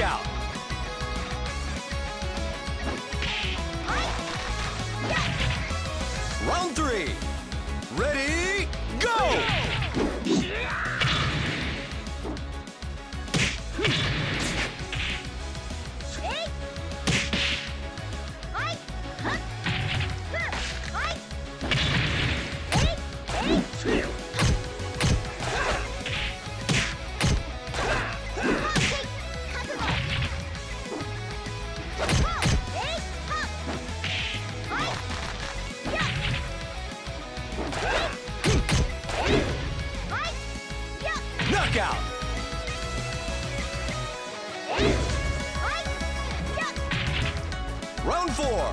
Out! Round three. Ready? out Round four.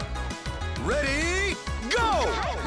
Ready, go!